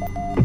you